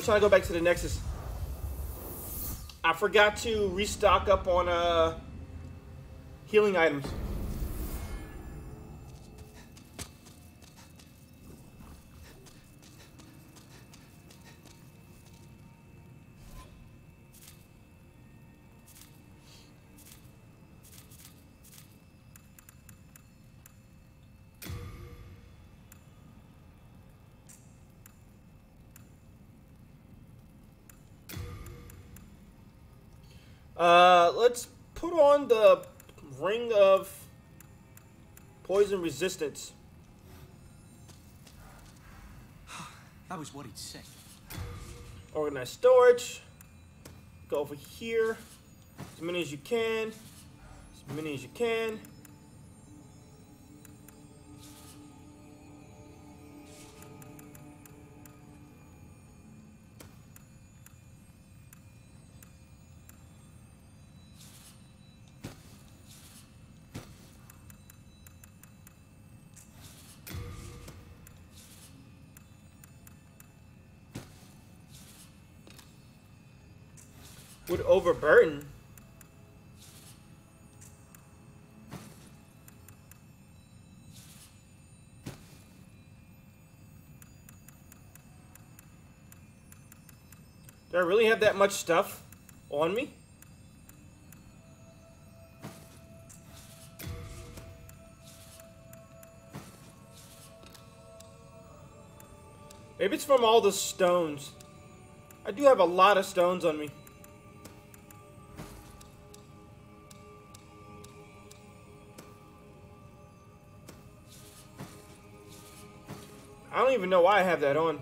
was trying to go back to the Nexus. I forgot to restock up on uh healing items. Uh, let's put on the ring of poison resistance. That was what he'd sick. Organize storage. Go over here. As many as you can. As many as you can. Would overburden. Do I really have that much stuff on me? Maybe it's from all the stones. I do have a lot of stones on me. Even know why I have that on.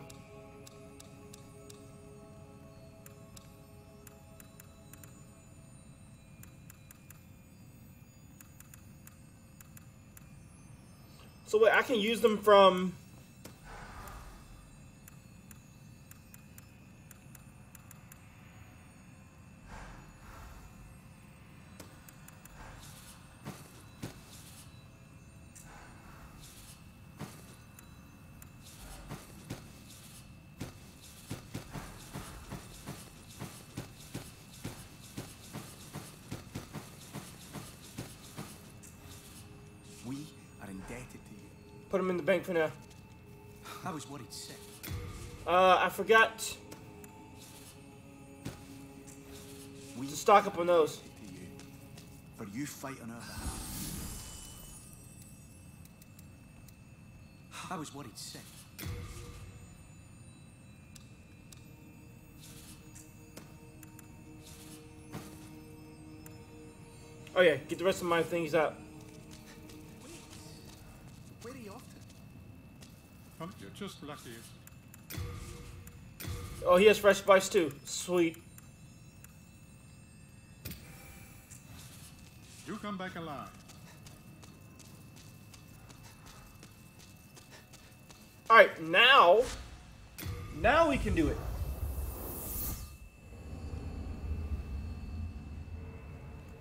So wait, I can use them from... We are indebted to you. Put them in the bank for now. I was worried sick. Uh, I forgot We to stock up on those. you. For you fight on our behalf. I was worried sick. Oh yeah, get the rest of my things out. Just lucky. Oh, he has fresh spice too. Sweet. You come back alive. Alright, now... Now we can do it.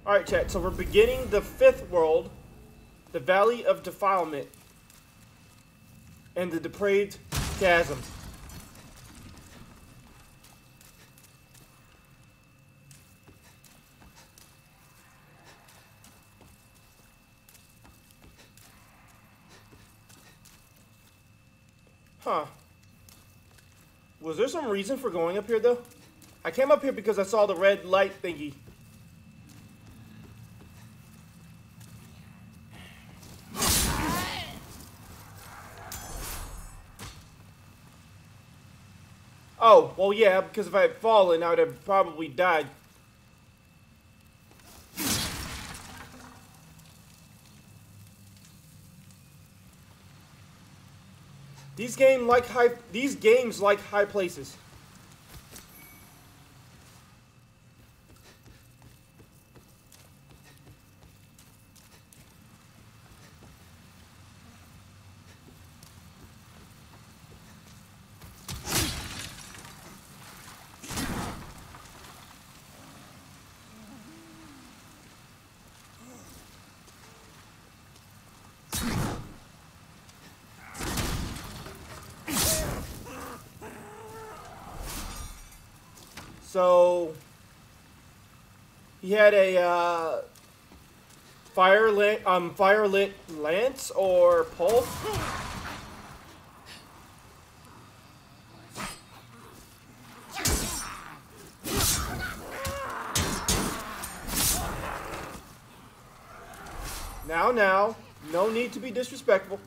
Alright, chat, so we're beginning the fifth world, the Valley of Defilement, and the Depraved Chasm. Huh. Was there some reason for going up here, though? I came up here because I saw the red light thingy. Oh, well, yeah, because if I had fallen, I would have probably died. These game like high. These games like high places. So he had a uh, fire lit, um, fire lit lance or pole. Now, now, no need to be disrespectful.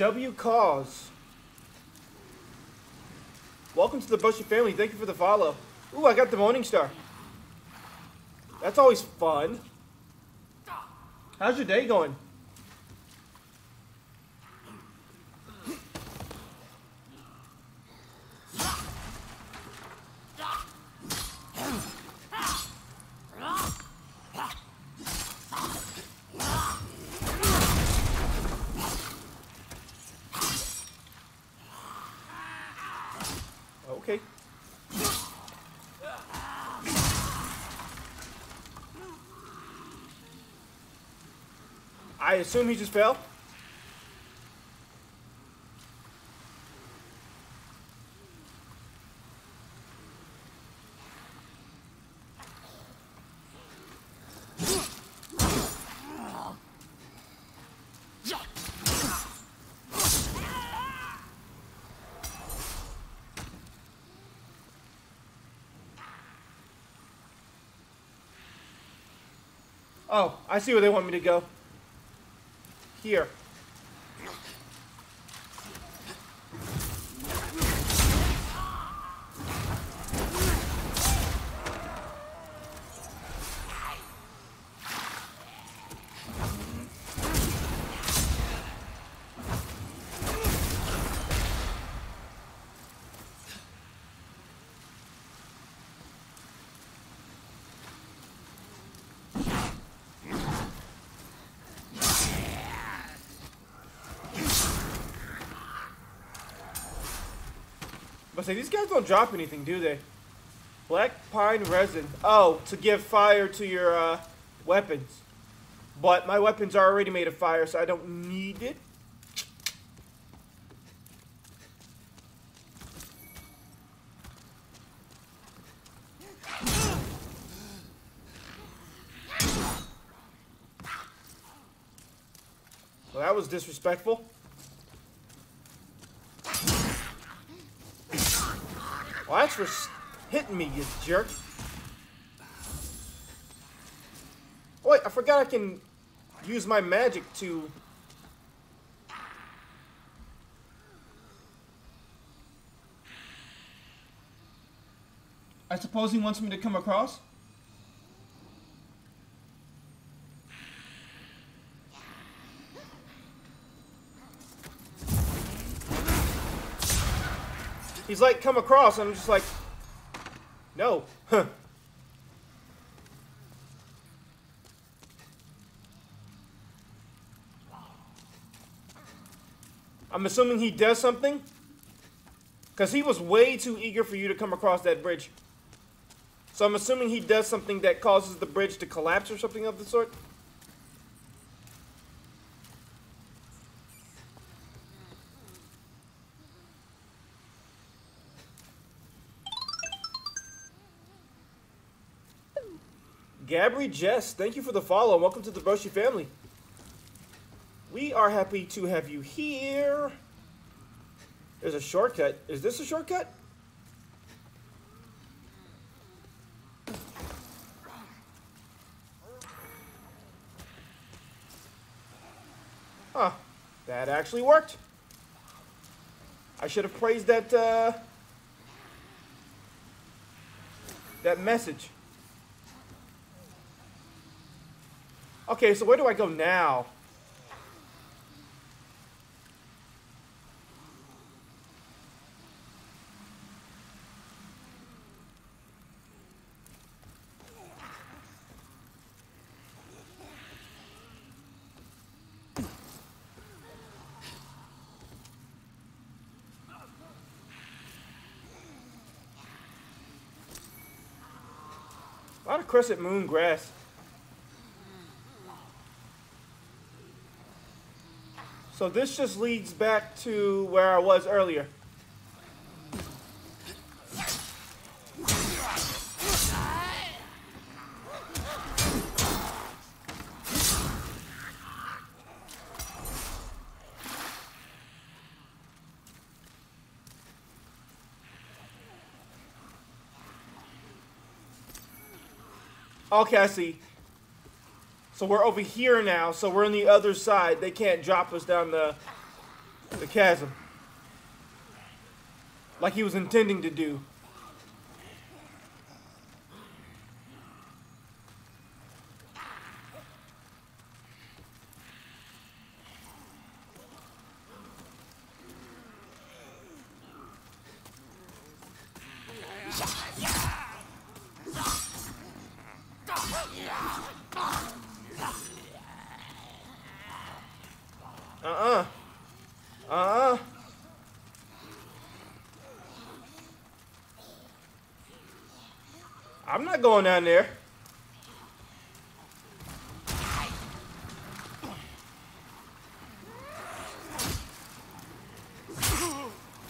W. Cause. Welcome to the Broshi family. Thank you for the follow. Ooh, I got the Morning Star. That's always fun. How's your day going? Okay. I assume he just fell. Oh, I see where they want me to go. Here. Say these guys don't drop anything, do they? Black pine resin. Oh, to give fire to your uh, weapons. But my weapons are already made of fire, so I don't need it. Well, that was disrespectful. Well, that's for hitting me, you jerk. Wait, I forgot I can use my magic to... I suppose he wants me to come across? He's like, come across, and I'm just like, no. Huh. I'm assuming he does something. Because he was way too eager for you to come across that bridge. So I'm assuming he does something that causes the bridge to collapse or something of the sort. Gabri Jess, thank you for the follow. Welcome to the Broshi family. We are happy to have you here. There's a shortcut. Is this a shortcut? Huh. That actually worked. I should have praised that, uh, that message. Okay, so where do I go now? A lot of crescent moon grass So this just leads back to where I was earlier. Okay, I see. So we're over here now, so we're on the other side. They can't drop us down the the chasm. Like he was intending to do. Going down there.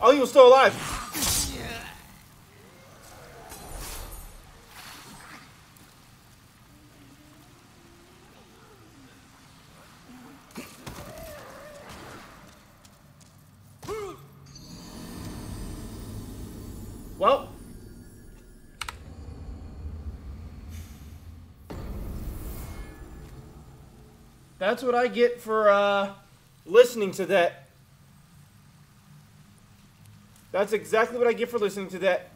Oh, he was still alive. That's what I get for uh, listening to that. That's exactly what I get for listening to that.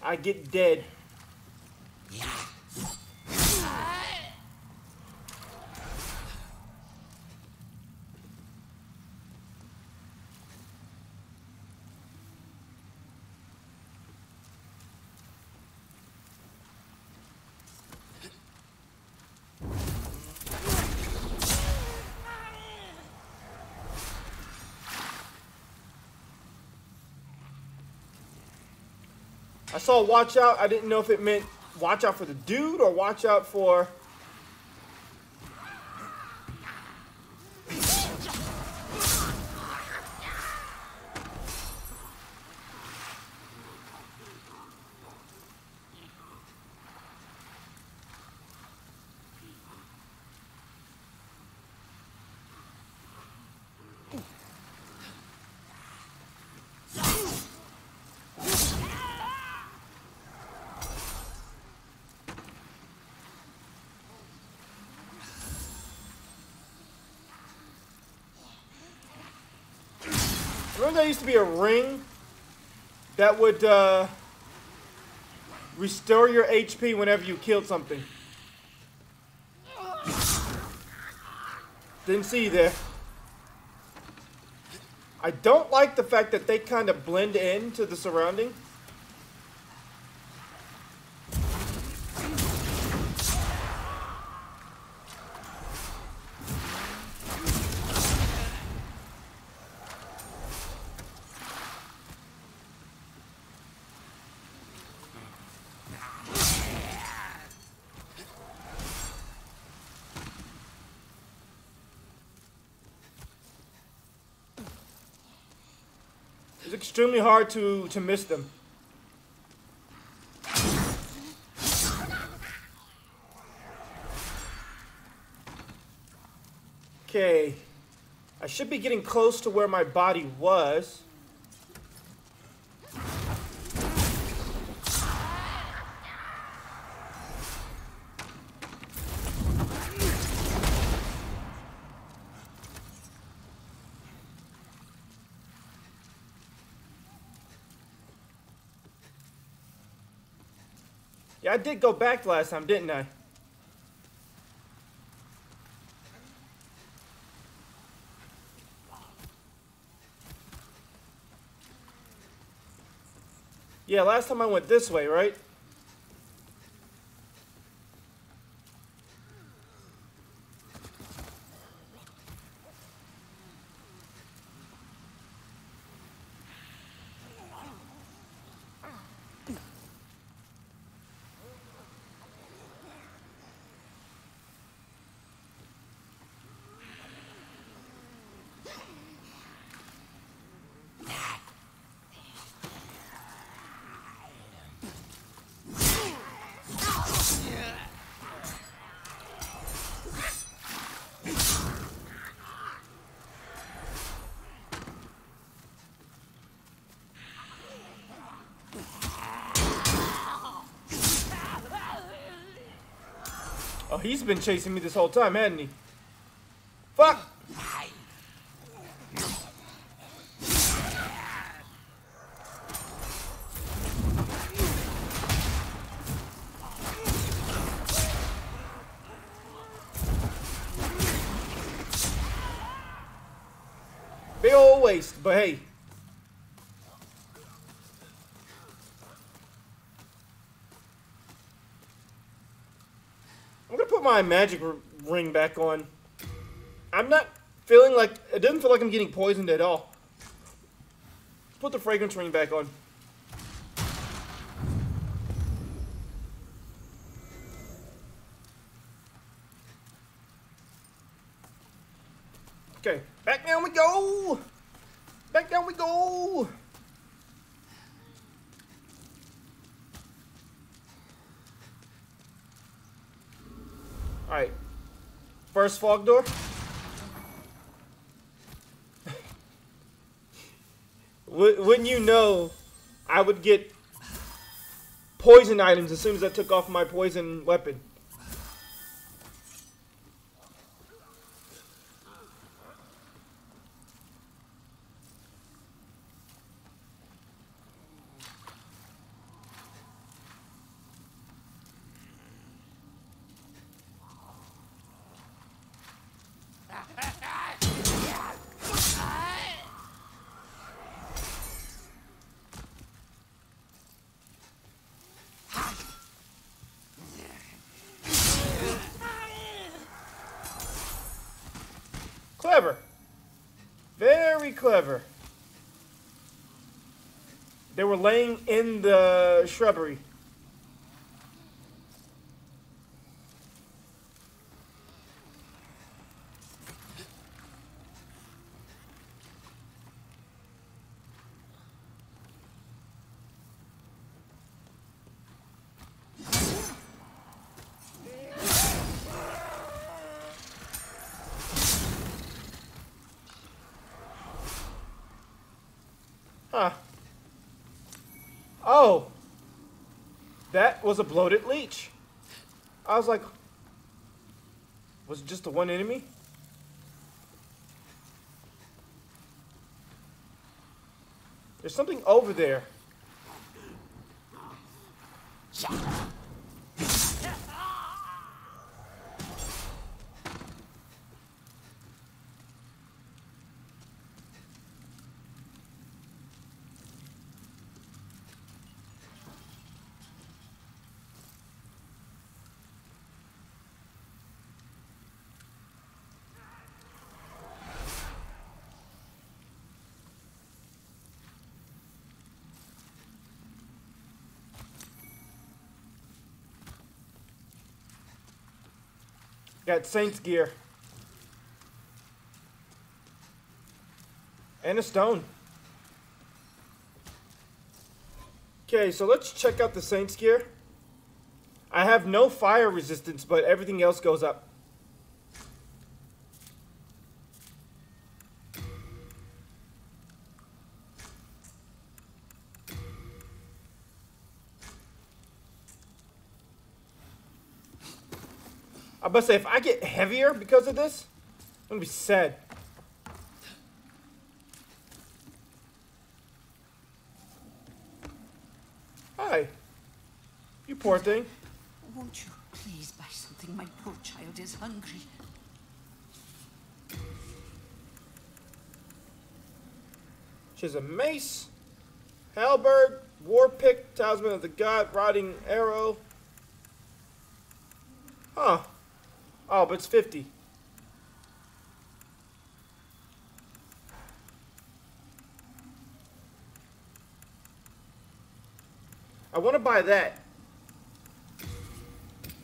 I get dead. Saw watch out. I didn't know if it meant watch out for the dude or watch out for. Remember there used to be a ring that would uh, restore your HP whenever you killed something. Didn't see you there. I don't like the fact that they kind of blend in to the surrounding. It's extremely hard to, to miss them. Okay. I should be getting close to where my body was. Did go back last time, didn't I? Yeah, last time I went this way, right? Oh, he's been chasing me this whole time, hasn't he? Fuck! Big old waste, but hey. I'm gonna put my magic ring back on. I'm not feeling like it doesn't feel like I'm getting poisoned at all. Put the fragrance ring back on. Okay, back down we go. Back down we go. All right. Fog door. Wouldn't you know, I would get poison items as soon as I took off my poison weapon. Clever. Very clever. They were laying in the shrubbery. Huh. Oh. That was a bloated leech. I was like, was it just the one enemy? There's something over there. Got Saints gear. And a stone. Okay, so let's check out the Saints gear. I have no fire resistance, but everything else goes up. I'm about to say, if I get heavier because of this, I'm gonna be sad. Hi. You poor thing. Won't you please buy something? My poor child is hungry. She has a mace, halberd, war pick, talisman of the god, rotting arrow. Huh. Oh, but it's 50. I want to buy that.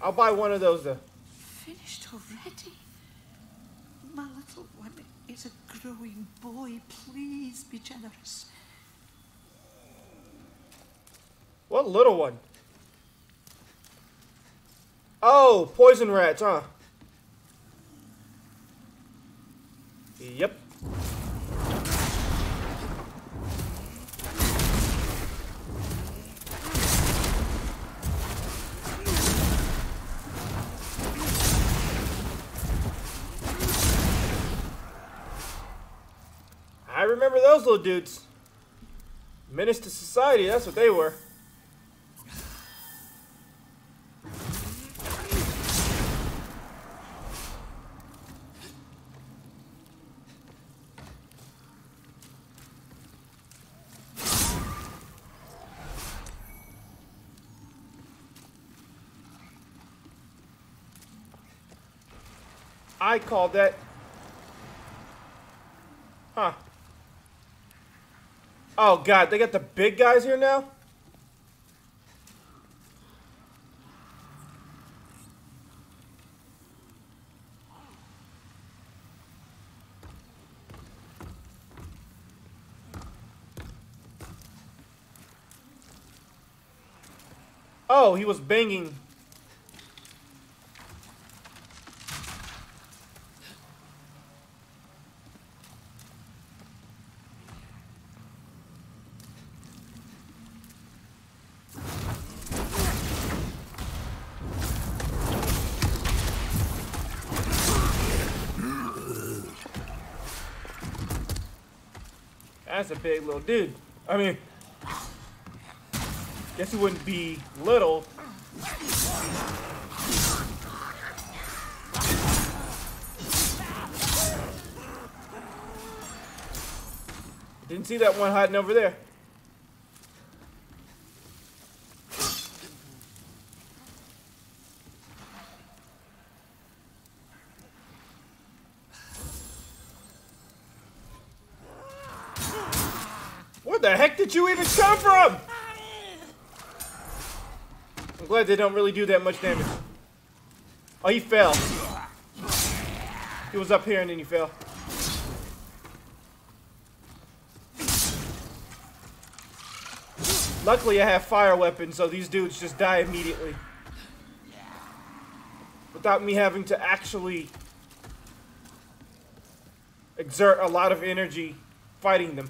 I'll buy one of those though. Finished already? My little one is a growing boy. Please be generous. What little one? Oh, poison rats, huh? Yep. I remember those little dudes. Menace to society, that's what they were. I called that. Huh. Oh god, they got the big guys here now? Oh, he was banging. That's a big little dude. I mean, guess he wouldn't be little. Didn't see that one hiding over there. Where the heck did you even come from? I'm glad they don't really do that much damage. Oh, he fell. He was up here and then he fell. Luckily, I have fire weapons, so these dudes just die immediately. Without me having to actually exert a lot of energy fighting them.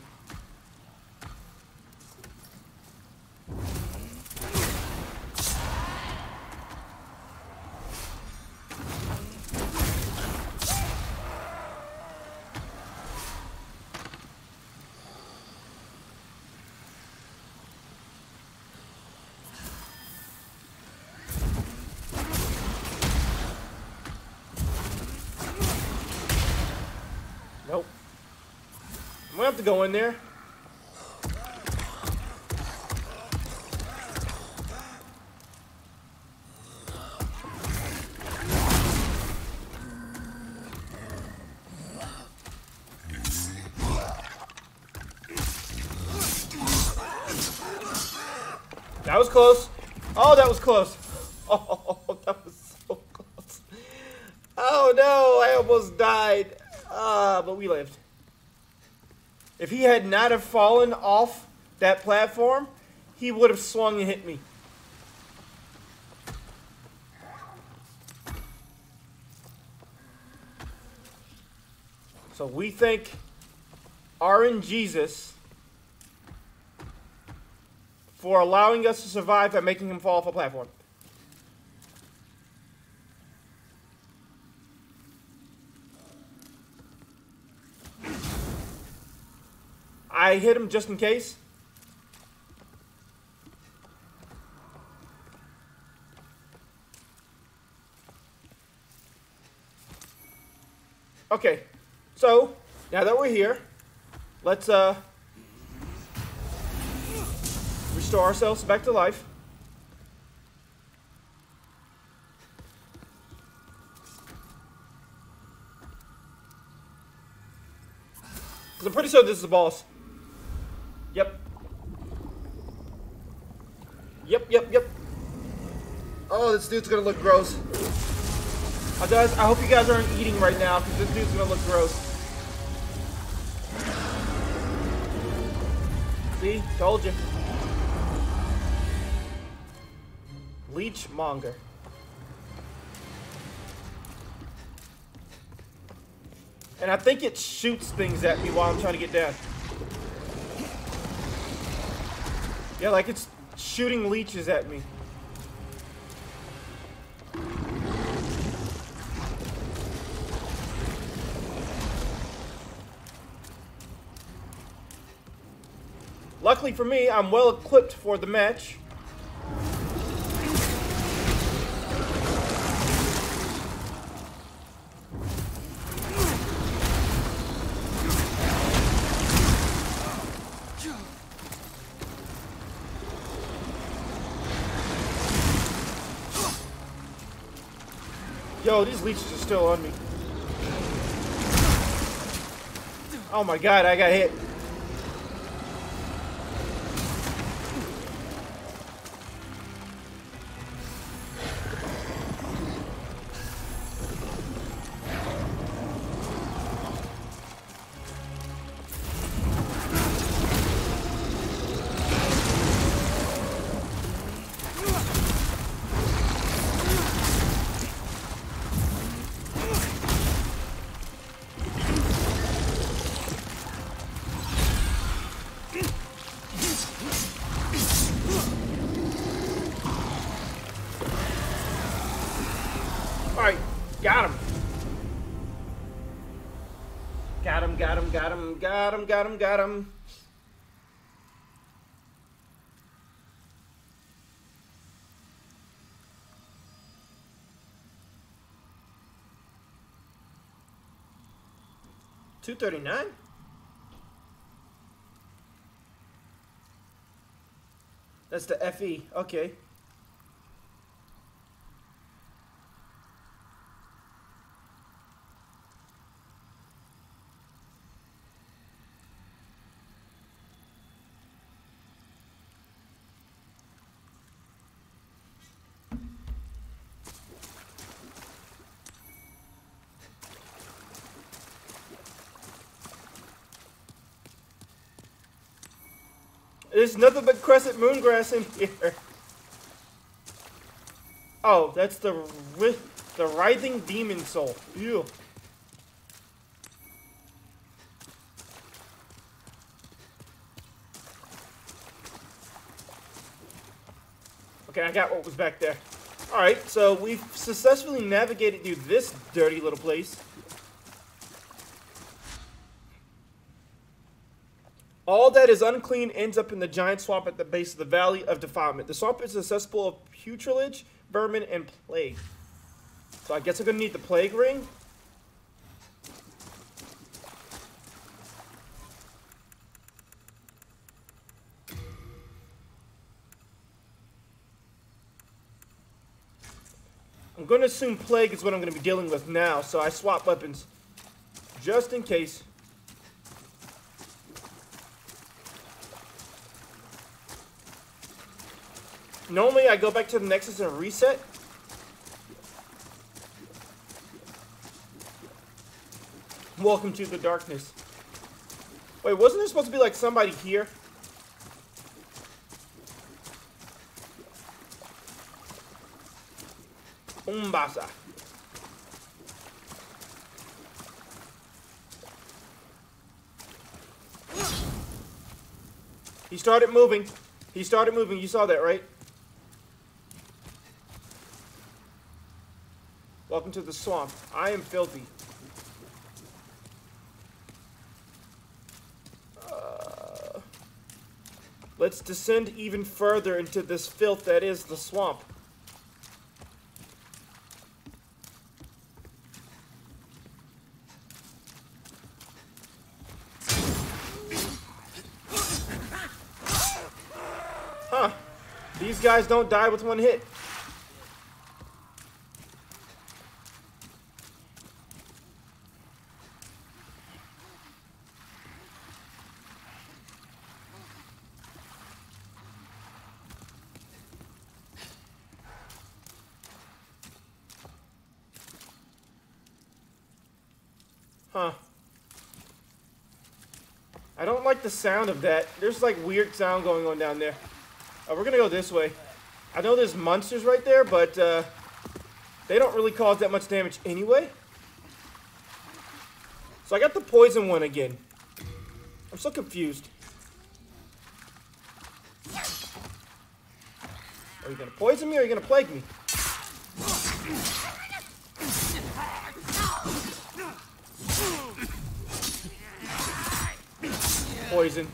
Go in there. That was close. Oh, that was close. Oh, that was so close. Oh no, I almost died. Ah, but we lived. If he had not have fallen off that platform, he would have swung and hit me. So we thank RN Jesus for allowing us to survive by making him fall off a platform. I hit him just in case. Okay, so now that we're here, let's uh restore ourselves back to life. I'm pretty sure this is the boss. Yep. Yep, yep, yep. Oh, this dude's gonna look gross. I, guys, I hope you guys aren't eating right now, because this dude's gonna look gross. See? Told you. Leech Monger. And I think it shoots things at me while I'm trying to get down. Yeah, like it's shooting leeches at me. Luckily for me, I'm well equipped for the match. Leeches are still on me. Oh my god, I got hit. Him, got him, got him, got him. Two thirty nine. That's the FE. Okay. There's nothing but crescent moon grass in here. Oh, that's the the writhing demon soul. Ew. Okay, I got what was back there. Alright, so we've successfully navigated through this dirty little place. All that is unclean ends up in the giant swamp at the base of the Valley of Defilement. The swamp is accessible of putrilage, vermin, and plague. So I guess I'm gonna need the plague ring. I'm gonna assume plague is what I'm gonna be dealing with now, so I swap weapons. Just in case. Normally I go back to the Nexus and reset. Welcome to the darkness. Wait, wasn't there supposed to be like somebody here? Umbasa. He started moving. He started moving. You saw that, right? Welcome to the swamp. I am filthy. Uh, let's descend even further into this filth that is the swamp. Huh. These guys don't die with one hit. Huh. I don't like the sound of that. There's like weird sound going on down there. Uh, we're gonna go this way. I know there's monsters right there, but uh, they don't really cause that much damage anyway. So I got the poison one again. I'm so confused. Are you gonna poison me or are you gonna plague me? poison.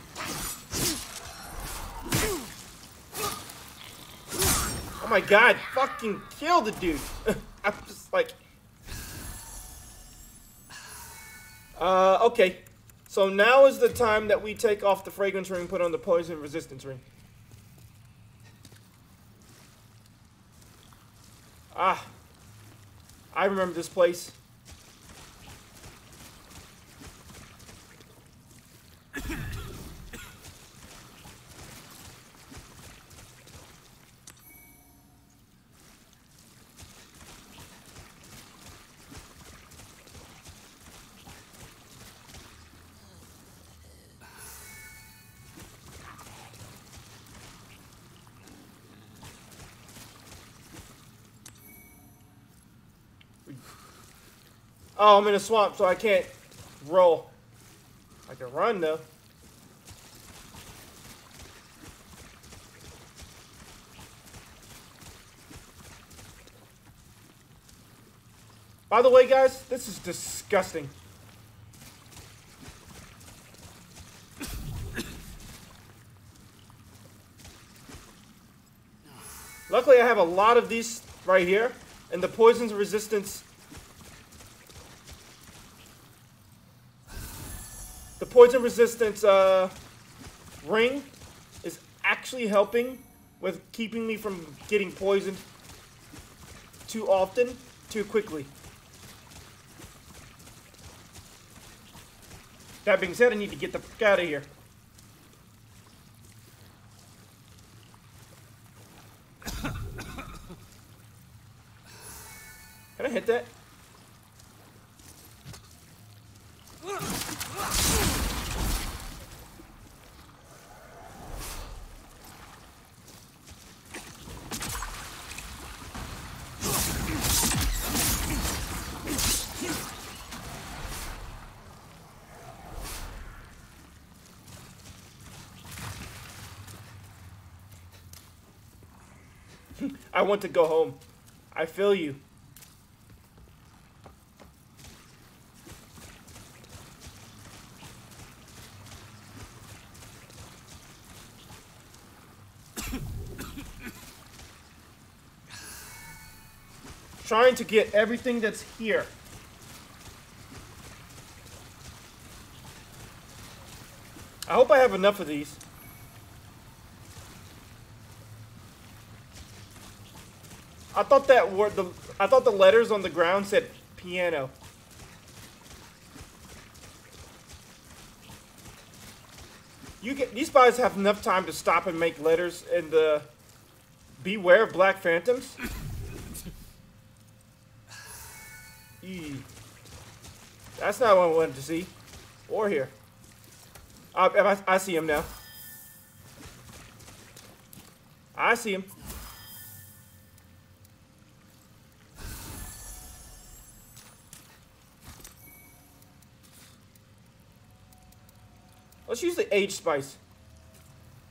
Oh my god, fucking kill the dude. I'm just like... Uh, okay. So now is the time that we take off the fragrance ring put on the poison resistance ring. Ah. I remember this place. Oh, I'm in a swamp, so I can't roll. I can run though. By the way, guys, this is disgusting. Luckily, I have a lot of these right here, and the poison's resistance poison resistance uh, ring is actually helping with keeping me from getting poisoned too often, too quickly. That being said, I need to get the fuck out of here. Want to go home. I feel you. Trying to get everything that's here. I hope I have enough of these. I thought that word the I thought the letters on the ground said piano. You get these guys have enough time to stop and make letters and uh, beware of black phantoms. Eee. That's not what I wanted to see, or hear. I, I, I see him now. I see him. Let's use the age spice.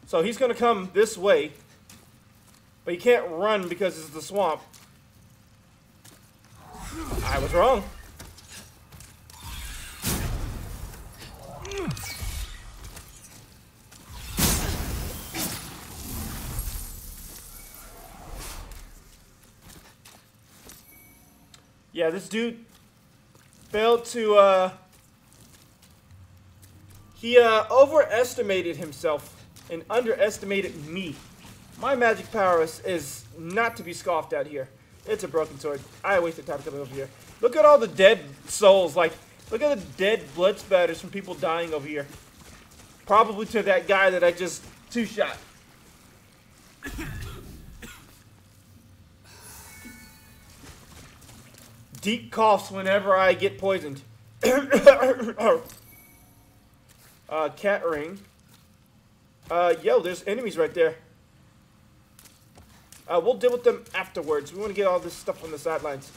So he's going to come this way. But he can't run because it's the swamp. I was wrong. Yeah, this dude failed to uh, he uh, overestimated himself and underestimated me. My magic power is, is not to be scoffed at here. It's a broken sword. I wasted time coming over here. Look at all the dead souls. Like, look at the dead blood spatters from people dying over here. Probably to that guy that I just two-shot. Deep coughs whenever I get poisoned. Uh, cat ring. Uh, yo, there's enemies right there. Uh, we'll deal with them afterwards. We want to get all this stuff on the sidelines.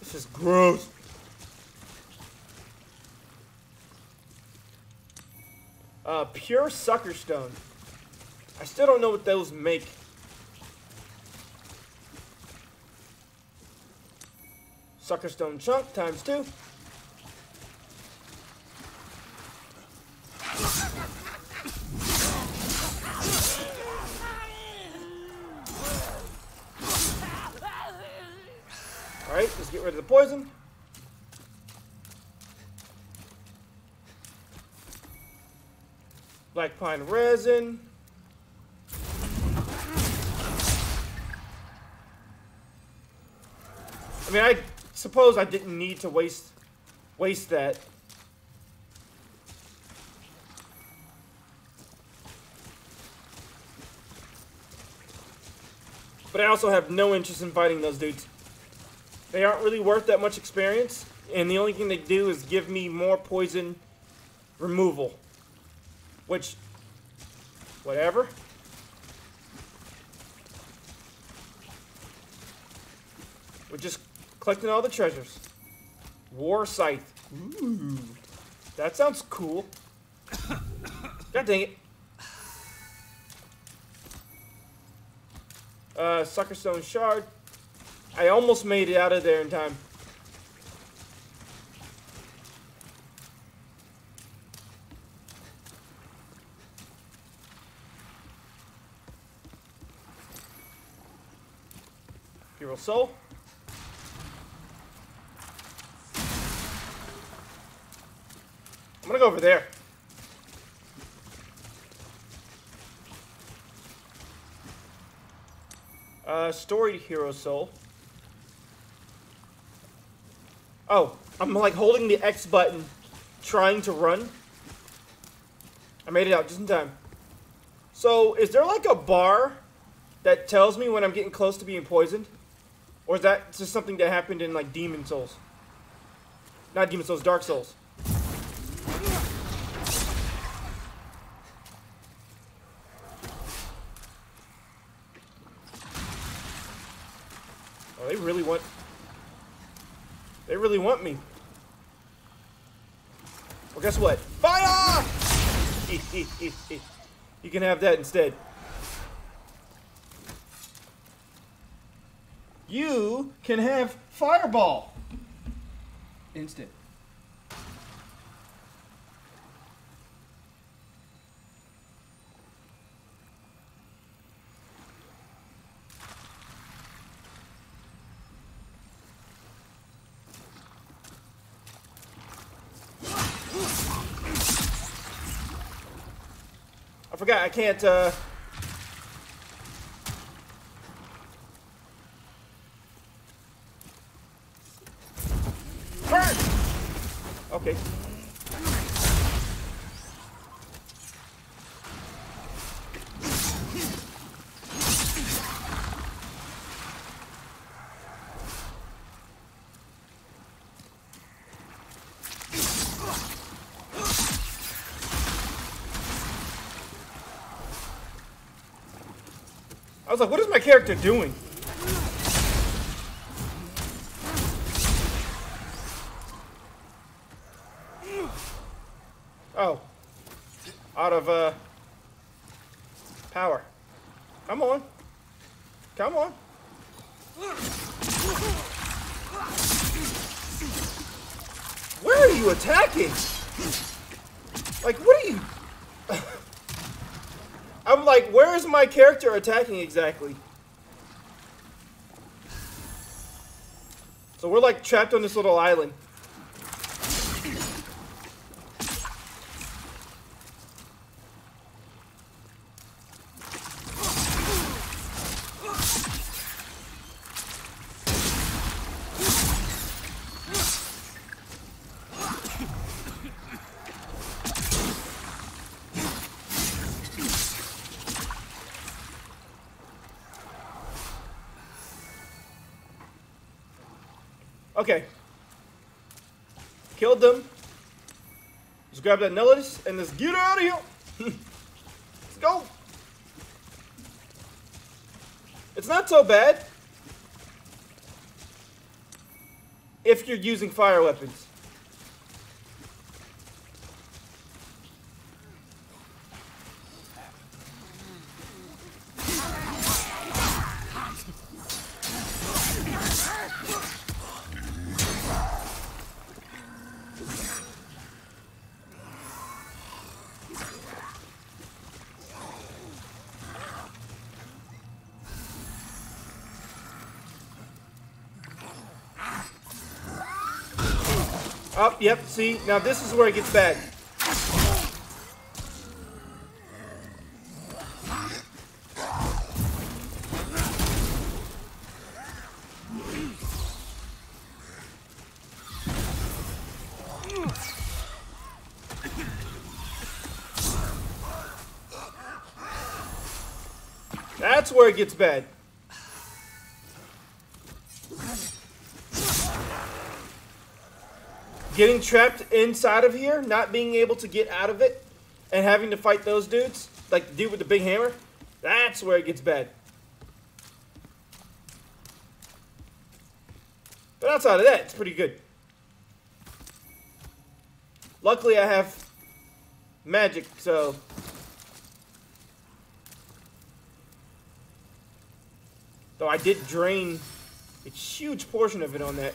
This is gross. Uh, pure sucker stone. I still don't know what those make. Sucker stone chunk times two. Alright, let's get rid of the poison. Black pine resin. I mean, I suppose I didn't need to waste waste that. But I also have no interest in fighting those dudes. They aren't really worth that much experience, and the only thing they do is give me more poison removal. Which, whatever. We're just collecting all the treasures. War Scythe. Ooh. That sounds cool. God dang it. Uh, Sucker Stone Shard. I almost made it out of there in time. Hero Soul. I'm gonna go over there. Uh, storied hero soul. Oh, I'm like holding the X button, trying to run. I made it out just in time. So, is there like a bar that tells me when I'm getting close to being poisoned? Or is that just something that happened in like Demon Souls? Not Demon Souls, Dark Souls. Oh, they really want... They really want me. Well, guess what? Fire! you can have that instead. You can have Fireball. Instead. I can't uh Burn! Okay. I was like, what is my character doing? Oh. Out of, uh, power. Come on. Come on. Where are you attacking? Like, what are you... I'm like, where is my character attacking exactly? So we're like trapped on this little island. Grab that Nellis and let's get out of here. let's go. It's not so bad. If you're using fire weapons. See? Now this is where it gets bad. That's where it gets bad. Getting trapped inside of here, not being able to get out of it, and having to fight those dudes, like the dude with the big hammer, that's where it gets bad. But outside of that, it's pretty good. Luckily, I have magic, so Though I did drain a huge portion of it on that.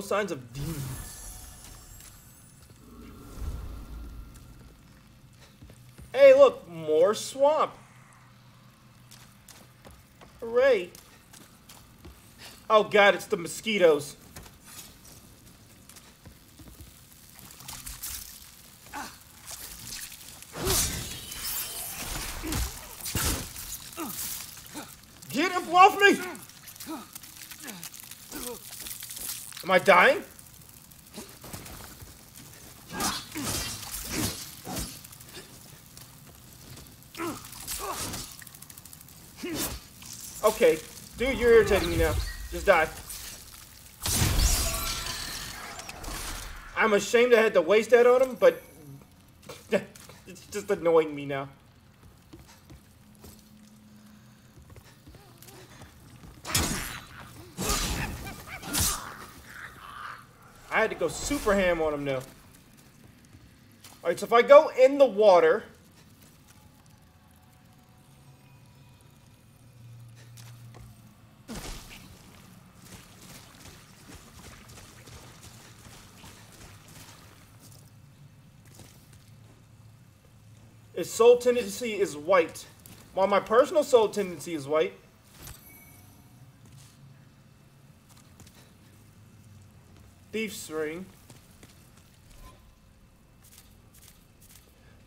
No signs of demons. Hey, look, more swamp. Hooray. Oh god, it's the mosquitoes. Get up off me! Am I dying? Okay. Dude, you're irritating me now. Just die. I'm ashamed I had to waste that on him, but it's just annoying me now. I had to go super ham on him now. Alright, so if I go in the water... His soul tendency is white. While my personal soul tendency is white, Thief's ring.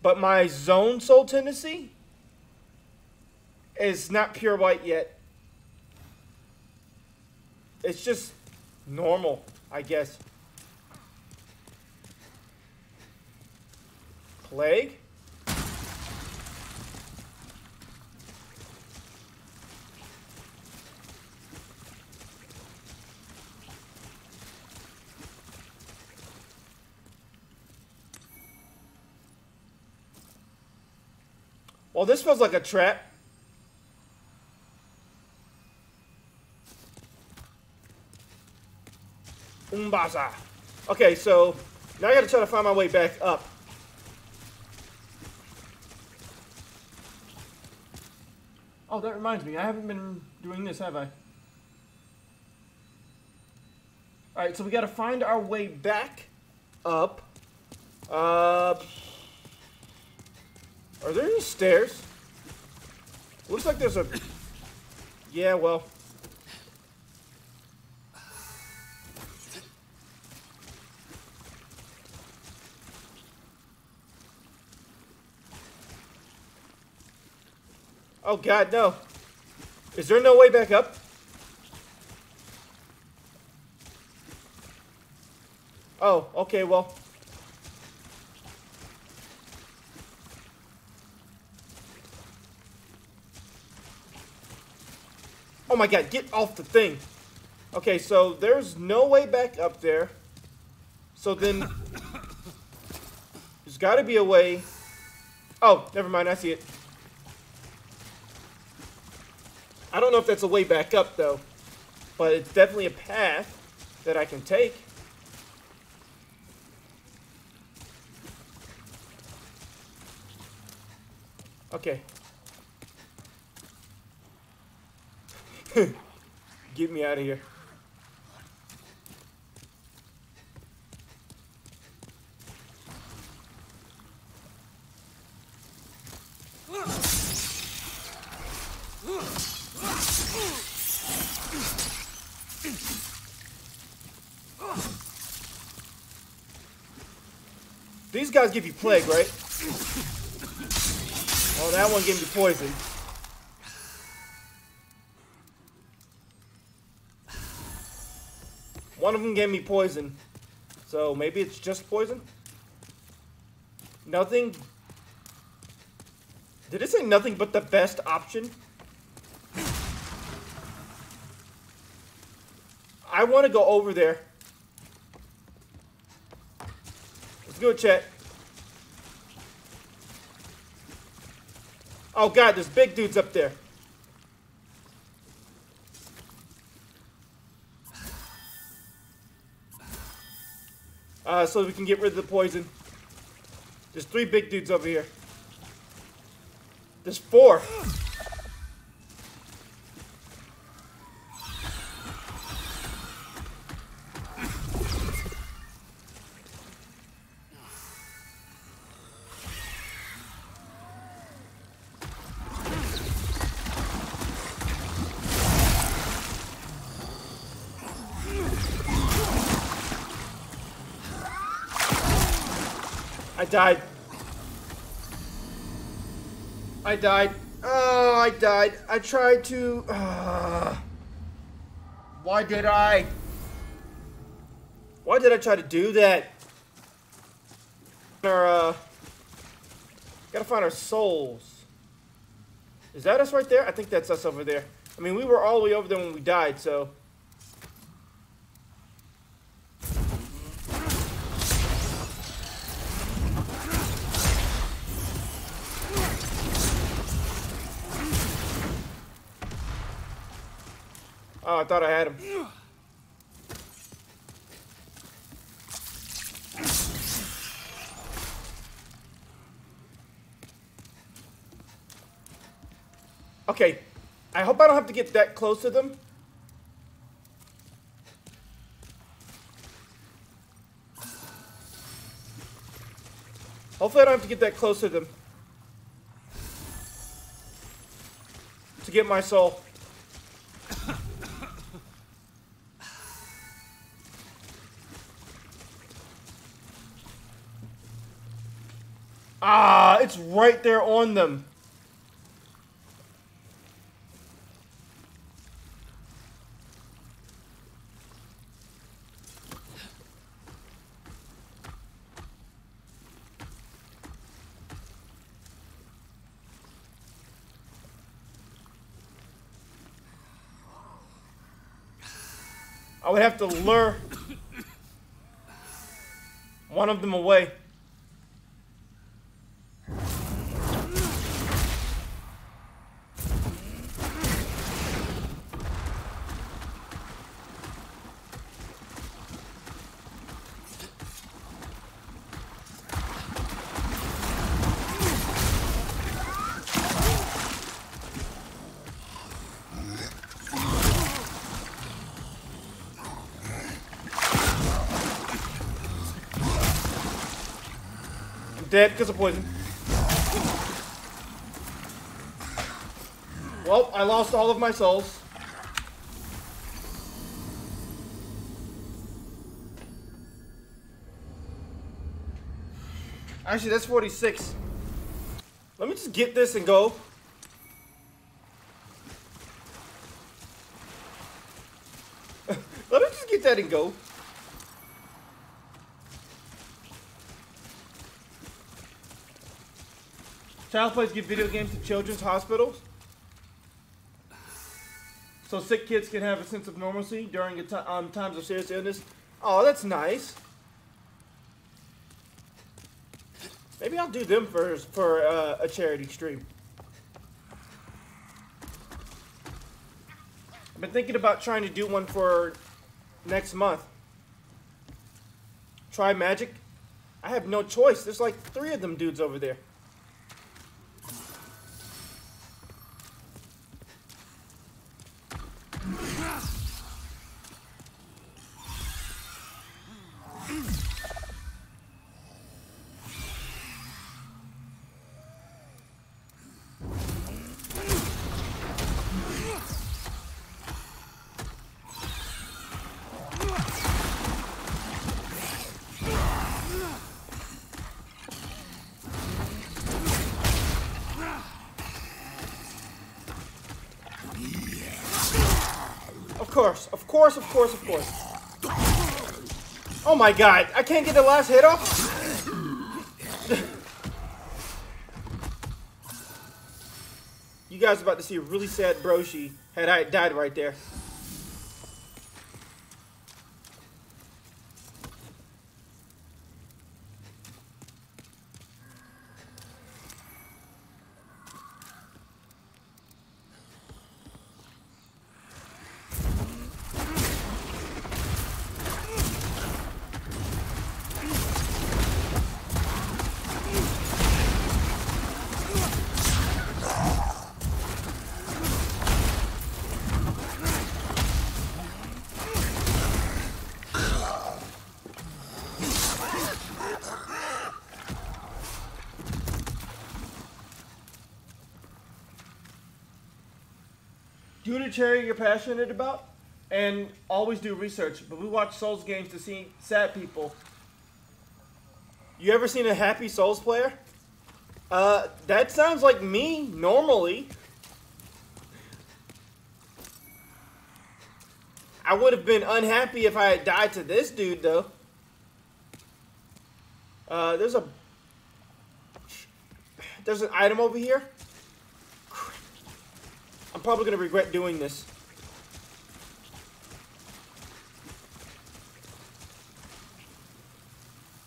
But my zone soul tendency is not pure white yet. It's just normal, I guess. Plague? Well, this feels like a trap. Umbasa. Okay, so now I gotta try to find my way back up. Oh, that reminds me. I haven't been doing this, have I? Alright, so we gotta find our way back up. Uh... Are there any stairs? Looks like there's a... Yeah, well... Oh god, no. Is there no way back up? Oh, okay, well... Oh my god, get off the thing. Okay, so there's no way back up there. So then... There's got to be a way... Oh, never mind, I see it. I don't know if that's a way back up, though. But it's definitely a path that I can take. Okay. Get me out of here. These guys give you plague, right? Oh, that one gave me poison. One of them gave me poison. So maybe it's just poison? Nothing. Did it say nothing but the best option? I want to go over there. Let's go, chat. Oh god, there's big dudes up there. Uh, so we can get rid of the poison. There's three big dudes over here. There's four. Died. I died. Oh, I died. I tried to. Uh, why did I? Why did I try to do that? Our, uh, gotta find our souls. Is that us right there? I think that's us over there. I mean, we were all the way over there when we died, so. Oh, I thought I had him. Okay, I hope I don't have to get that close to them. Hopefully I don't have to get that close to them. To get my soul. Right there on them. I would have to lure one of them away. Dead because of poison. Well, I lost all of my souls. Actually, that's 46. Let me just get this and go. Let me just get that and go. Child's Play give video games to children's hospitals. So sick kids can have a sense of normalcy during um, times of serious illness. Oh, that's nice. Maybe I'll do them first for uh, a charity stream. I've been thinking about trying to do one for next month. Try magic. I have no choice. There's like three of them dudes over there. Course, of course, of course, of course. Oh my god, I can't get the last hit off? you guys about to see a really sad broshi had I died right there. Cherry you're passionate about and always do research. But we watch Souls games to see sad people. You ever seen a happy Souls player? Uh, that sounds like me normally. I would have been unhappy if I had died to this dude though. Uh, there's a there's an item over here. Probably going to regret doing this.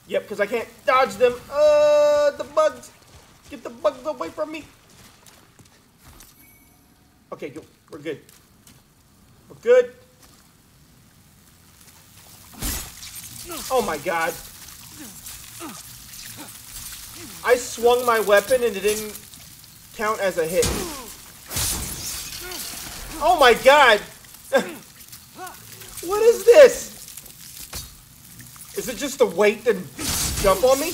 Yep, because I can't dodge them. Uh, the bugs. Get the bugs away from me. Okay, good. We're good. We're good. Oh my god. I swung my weapon and it didn't count as a hit. Oh my god! what is this? Is it just the weight that jump on me?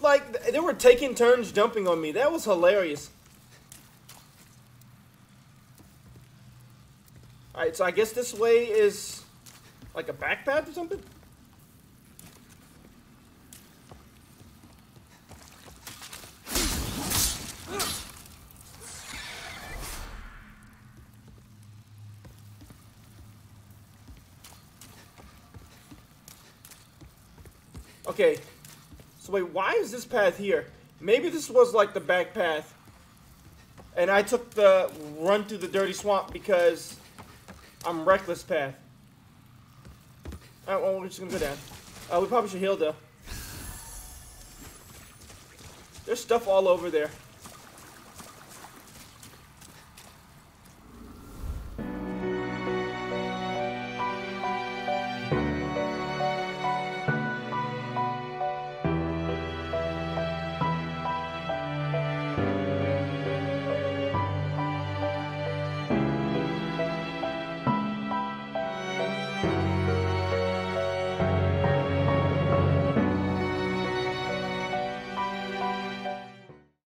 Like, they were taking turns jumping on me. That was hilarious. Alright, so I guess this way is like a back path or something? Okay, so wait, why is this path here? Maybe this was like the back path. And I took the run through the dirty swamp because I'm reckless path. Alright, well, we're just gonna go down. Uh, we probably should heal, though. There's stuff all over there.